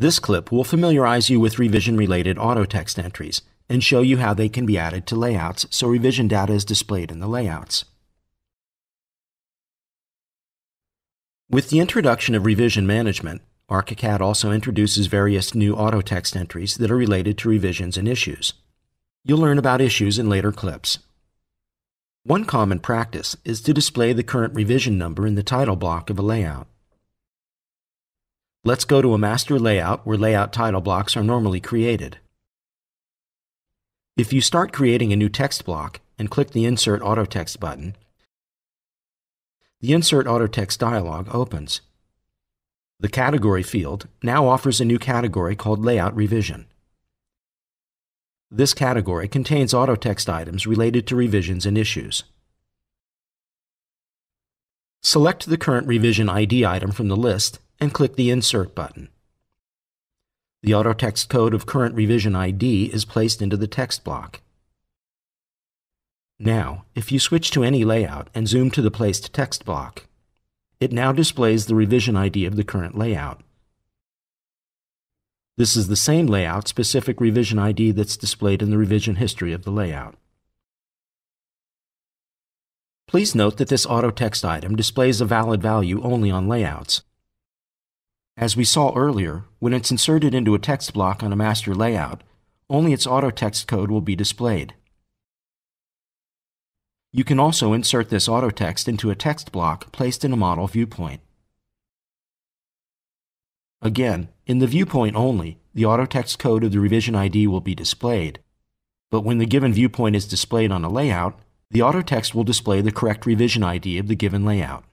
This clip will familiarize you with revision-related auto text entries and show you how they can be added to layouts so revision data is displayed in the layouts. With the introduction of revision management, ArchiCAD also introduces various new auto text entries that are related to revisions and issues. You'll learn about issues in later clips. One common practice is to display the current revision number in the title block of a layout. Let's go to a master layout where layout title blocks are normally created. If you start creating a new text block and click the Insert Auto Text button, the Insert Auto Text dialog opens. The Category field now offers a new category called Layout Revision. This category contains auto text items related to revisions and issues. Select the current revision ID item from the list and click the Insert button. The auto text code of current revision ID is placed into the text block. Now, if you switch to any layout and zoom to the placed text block, it now displays the revision ID of the current layout. This is the same layout specific revision ID that's displayed in the revision history of the layout. Please note that this auto text item displays a valid value only on layouts. As we saw earlier, when it's inserted into a text block on a master layout, only its auto text code will be displayed. You can also insert this auto text into a text block placed in a model viewpoint. Again, in the viewpoint only, the auto text code of the revision ID will be displayed. But when the given viewpoint is displayed on a layout, the auto text will display the correct revision ID of the given layout.